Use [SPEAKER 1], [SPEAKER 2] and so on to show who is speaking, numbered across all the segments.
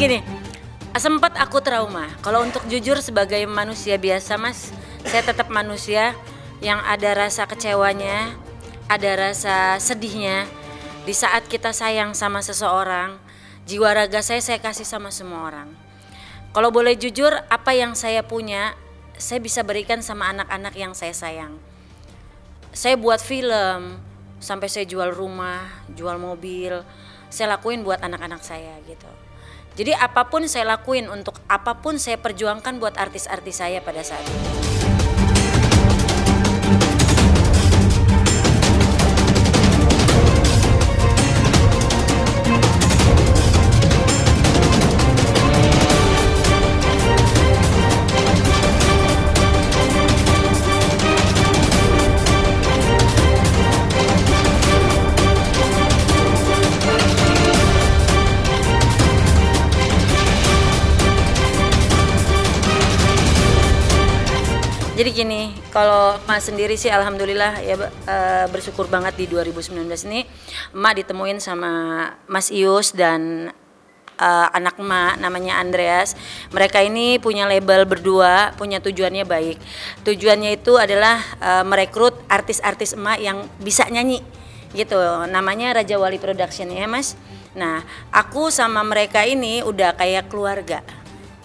[SPEAKER 1] gini, sempat aku trauma. Kalau untuk jujur sebagai manusia biasa, Mas, saya tetap manusia yang ada rasa kecewanya, ada rasa sedihnya. Di saat kita sayang sama seseorang, jiwa raga saya saya kasih sama semua orang. Kalau boleh jujur, apa yang saya punya, saya bisa berikan sama anak-anak yang saya sayang. Saya buat film, sampai saya jual rumah, jual mobil, saya lakuin buat anak-anak saya gitu. Jadi apa pun saya lakuin untuk apa pun saya perjuangkan buat artis-artis saya pada saat itu. Kalau Mas sendiri sih alhamdulillah ya uh, bersyukur banget di 2019 ini Emak ditemuin sama Mas Ius dan uh, anak emak namanya Andreas. Mereka ini punya label berdua, punya tujuannya baik. Tujuannya itu adalah uh, merekrut artis-artis emak yang bisa nyanyi gitu. Namanya Raja Wali Production ya, Mas. Nah, aku sama mereka ini udah kayak keluarga.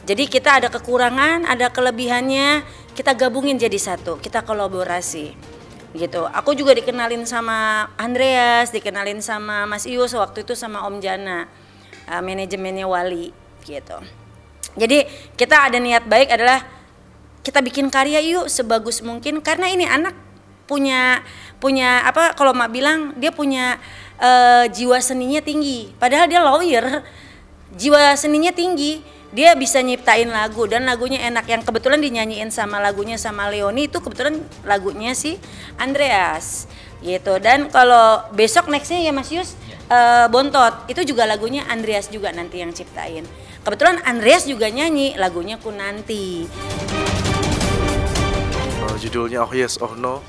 [SPEAKER 1] Jadi kita ada kekurangan, ada kelebihannya, kita gabungin jadi satu kita kolaborasi gitu. Aku juga dikenalin sama Andreas dikenalin sama Mas Ius waktu itu sama Om Jana uh, manajemennya Wali gitu. Jadi kita ada niat baik adalah kita bikin karya yuk sebagus mungkin karena ini anak punya punya apa kalau mak bilang dia punya uh, jiwa seninya tinggi. Padahal dia lawyer jiwa seninya tinggi dia bisa nyiptain lagu dan lagunya enak. Yang kebetulan dinyanyiin sama lagunya sama Leoni itu kebetulan lagunya si Andreas gitu. Dan kalau besok nextnya ya Mas Yus? Uh, Bontot. Itu juga lagunya Andreas juga nanti yang ciptain. Kebetulan Andreas juga nyanyi lagunya ku nanti
[SPEAKER 2] oh, judulnya Oh Yes Oh No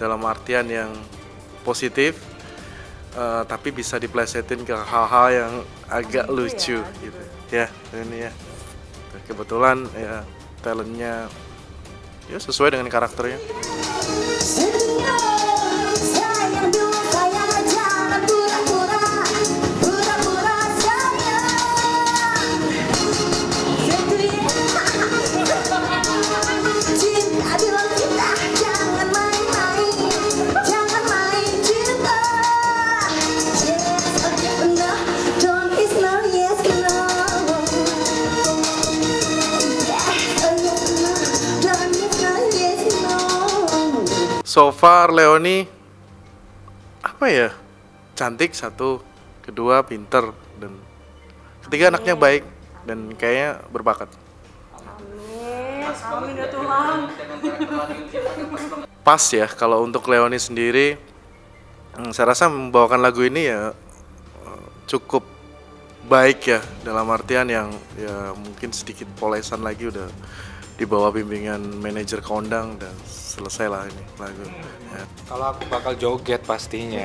[SPEAKER 2] dalam artian yang positif uh, tapi bisa diplesetin ke hal-hal yang agak gitu lucu ya, gitu. Ya ini ya. Kebetulan ya talentnya ya sesuai dengan karakternya so far Leoni apa ya? Cantik satu kedua pinter dan ketiga anaknya baik dan kayaknya berbakat.
[SPEAKER 3] Amin. Amin ya Tuhan.
[SPEAKER 2] Pas ya kalau untuk Leoni sendiri hmm, saya rasa membawakan lagu ini ya cukup baik ya dalam artian yang ya mungkin sedikit polesan lagi udah di bawah bimbingan manajer kondang dan selesai lah ini lagu.
[SPEAKER 4] Ya. Kalau aku bakal joget pastinya.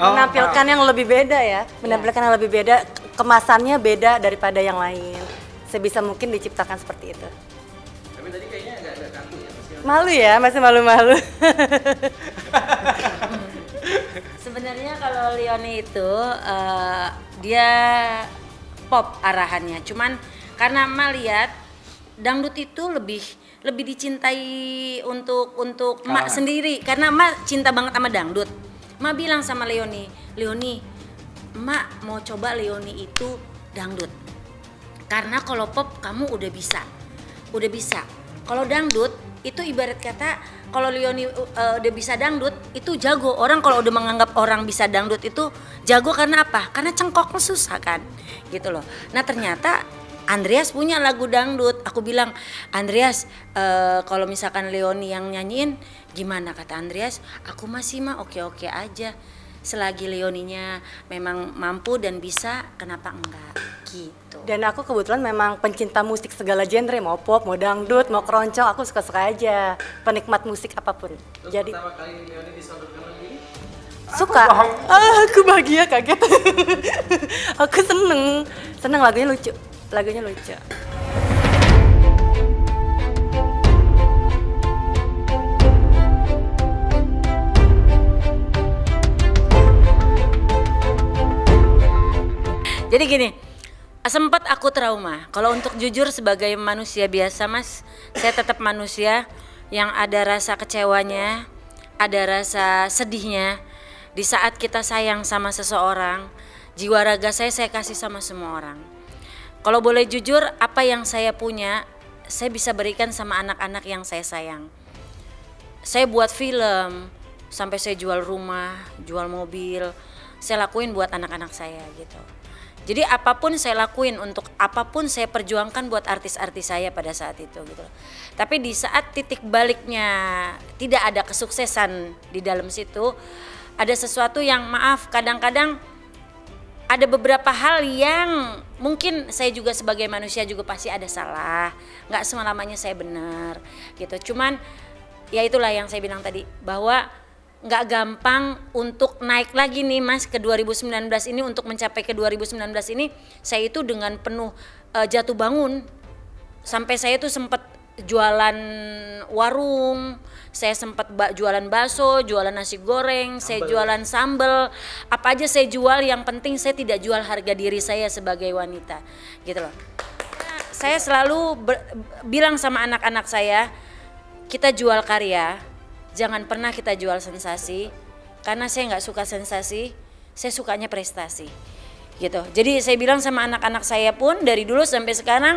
[SPEAKER 3] oh, menampilkan yang lebih beda ya, menampilkan yang lebih beda, kemasannya beda daripada yang lain. Sebisa mungkin diciptakan seperti itu. Tapi tadi kayaknya agak agak kaku ya. Malu ya, masih malu-malu.
[SPEAKER 1] Sebenarnya kalau Leoni itu uh, dia pop arahannya. Cuman karena emak lihat dangdut itu lebih lebih dicintai untuk untuk emak sendiri karena emak cinta banget sama dangdut. Emak bilang sama Leoni, Leoni, emak mau coba Leoni itu dangdut. Karena kalau pop kamu udah bisa. Udah bisa. Kalau dangdut itu ibarat kata kalau Leoni uh, udah bisa dangdut itu jago. Orang kalau udah menganggap orang bisa dangdut itu jago karena apa? Karena cengkoknya susah kan? Gitu loh. Nah ternyata Andreas punya lagu dangdut. Aku bilang Andreas uh, kalau misalkan Leoni yang nyanyiin gimana? Kata Andreas aku masih mah oke oke aja selagi Leoninya memang mampu dan bisa kenapa enggak gitu
[SPEAKER 3] dan aku kebetulan memang pencinta musik segala genre mau pop mau dangdut mau keroncong aku suka suka aja penikmat musik apa pun
[SPEAKER 5] Terus
[SPEAKER 3] jadi
[SPEAKER 5] pertama kali Leoni disodorkan
[SPEAKER 3] Suka. Ah, aku bahagia kaget. aku seneng. Seneng lagunya lucu. Lagunya lucu.
[SPEAKER 1] Jadi gini, sempat aku trauma. Kalau untuk jujur sebagai manusia biasa, Mas, saya tetap manusia yang ada rasa kecewanya, ada rasa sedihnya. Di saat kita sayang sama seseorang, jiwa raga saya saya kasih sama semua orang. Kalau boleh jujur, apa yang saya punya, saya bisa berikan sama anak-anak yang saya sayang. Saya buat film, sampai saya jual rumah, jual mobil, saya lakuin buat anak-anak saya gitu. Jadi apa pun saya lakuin untuk apa pun saya perjuangkan buat artis-artis saya pada saat itu gitu. Tapi di saat titik baliknya tidak ada kesuksesan di dalam situ, ada sesuatu yang maaf kadang-kadang ada beberapa hal yang mungkin saya juga sebagai manusia juga pasti ada salah, nggak selamanya saya benar gitu. Cuman ya itulah yang saya bilang tadi bahwa nggak gampang untuk naik lagi nih mas ke 2019 ini untuk mencapai ke 2019 ini saya itu dengan penuh uh, jatuh bangun. Sampai saya tuh sempat jualan warung saya sempat ba jualan bakso jualan nasi goreng sambel. saya jualan sambel. Apa aja saya jual yang penting saya tidak jual harga diri saya sebagai wanita gitu loh. Saya selalu bilang sama anak-anak saya kita jual karya jangan pernah kita jual sensasi. Karena saya nggak suka sensasi saya sukanya prestasi. Gitu. Jadi saya bilang sama anak-anak saya pun dari dulu sampai sekarang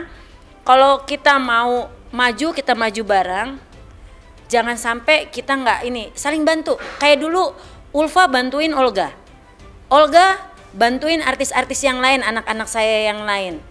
[SPEAKER 1] kalau kita mau maju kita maju bareng. Jangan sampai kita nggak ini saling bantu. Kayak dulu Ulfa bantuin Olga. Olga bantuin artis-artis yang lain anak-anak saya yang lain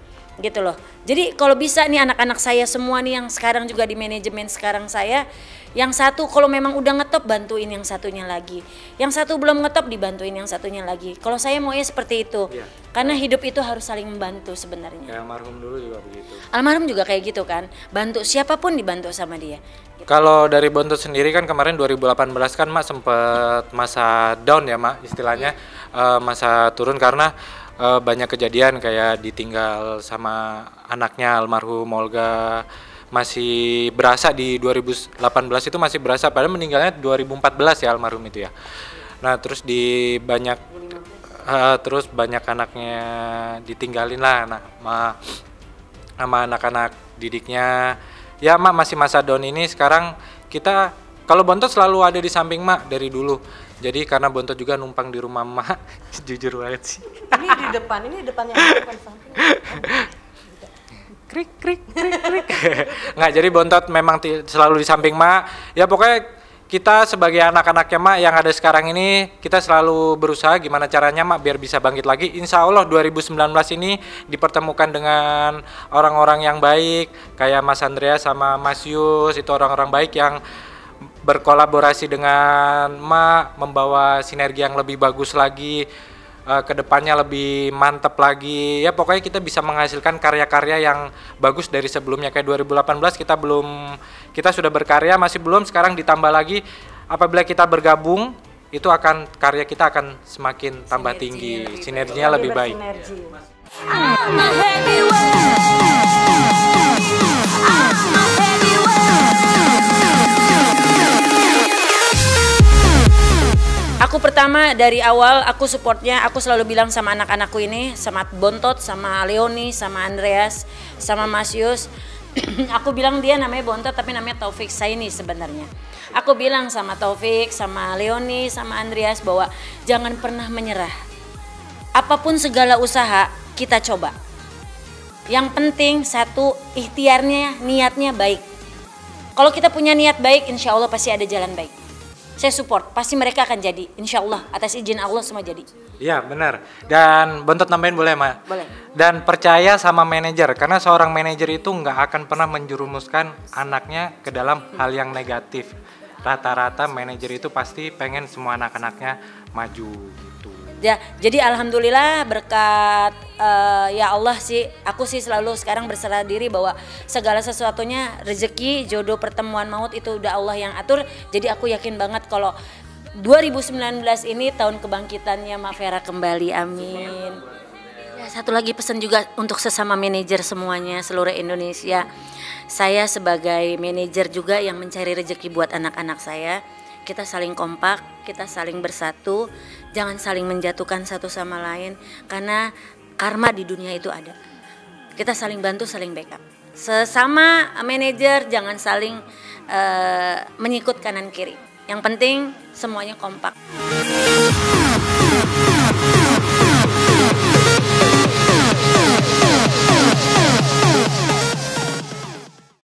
[SPEAKER 1] gitu loh jadi kalau bisa nih anak-anak saya semua nih yang sekarang juga di manajemen sekarang saya yang satu kalau memang udah ngetop bantuin yang satunya lagi. Yang satu belum ngetop dibantuin yang satunya lagi. Kalau saya mau ya seperti itu. Ya. Karena hidup itu harus saling membantu sebenarnya.
[SPEAKER 4] Kayak almarhum dulu juga begitu.
[SPEAKER 1] Almarhum juga kayak gitu kan. Bantu siapa pun dibantu sama dia.
[SPEAKER 4] Gitu. Kalau dari Bontot sendiri kan kemarin 2018 kan Mak sempat masa down ya Mak istilahnya ya. uh, masa turun karena uh, banyak kejadian kayak ditinggal sama anaknya almarhum Olga masih berasa di 2018 itu masih berasa padahal meninggalnya 2014 ya almarhum itu ya. Nah, terus di banyak uh, terus banyak anaknya ditinggalin lah nah ma, sama anak-anak didiknya. Ya, Mak masih masa down ini sekarang kita kalau Bontot selalu ada di samping Mak dari dulu. Jadi karena Bontot juga numpang di rumah Mak, jujur banget sih.
[SPEAKER 3] Ini di depan, ini depannya bukan samping.
[SPEAKER 4] krik krik krik krik nggak jadi bontot memang selalu di samping mak ya pokoknya kita sebagai anak-anaknya mak yang ada sekarang ini kita selalu berusaha gimana caranya mak biar bisa bangkit lagi insya Allah 2019 ini dipertemukan dengan orang-orang yang baik kayak Mas Andrea sama Mas Yus itu orang-orang baik yang berkolaborasi dengan mak membawa sinergi yang lebih bagus lagi uh, ke depannya lebih mantap lagi. Ya pokoknya kita bisa menghasilkan karya-karya yang bagus dari sebelumnya. Kayak 2018 kita belum kita sudah berkarya masih belum. Sekarang ditambah lagi apabila kita bergabung itu akan karya kita akan semakin tambah Sinergi tinggi. sinerginya lebih, lebih baik.
[SPEAKER 1] Aku pertama dari awal aku supportnya aku selalu bilang sama anak-anakku ini sama Bontot sama Leoni sama Andreas sama Masius. Aku bilang dia namanya Bontot tapi namanya Taufik Saini sebenarnya. Aku bilang sama Taufik sama Leoni sama Andreas bahwa jangan pernah menyerah. Apa pun segala usaha kita coba. Yang penting satu ikhtiarnya niatnya baik. Kalau kita punya niat baik insya Allah pasti ada jalan baik saya support. Pasti mereka akan jadi. Insya Allah atas izin Allah semua jadi.
[SPEAKER 4] Iya benar. Dan bentuk nambahin boleh mak?
[SPEAKER 1] Boleh.
[SPEAKER 4] Dan percaya sama manajer karena seorang manajer itu nggak akan pernah menjerumuskan anaknya ke dalam hal yang negatif. Rata-rata manajer itu pasti pengen semua anak-anaknya maju
[SPEAKER 1] Ya, jadi alhamdulillah berkat uh, ya Allah sih aku sih selalu sekarang berserah diri bahwa segala sesuatunya rezeki, jodoh, pertemuan maut itu udah Allah yang atur. Jadi aku yakin banget kalau 2019 ini tahun kebangkitannya Mak Vera kembali, amin. Ya, satu lagi pesan juga untuk sesama manajer semuanya seluruh Indonesia. Saya sebagai manajer juga yang mencari rezeki buat anak-anak saya. Kita saling kompak, kita saling bersatu, jangan saling menjatuhkan satu sama lain karena karma di dunia itu ada. Kita saling bantu, saling backup. Sesama manajer jangan saling uh, menyikut kanan kiri. Yang penting semuanya kompak.